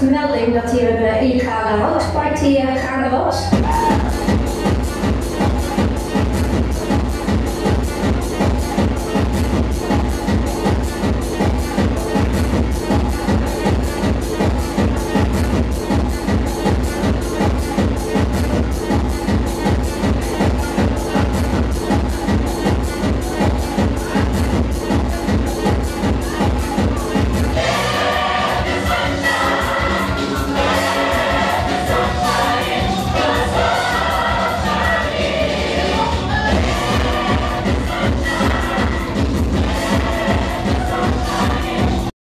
melding dat hier een illegale houtpartij eh, gaande was.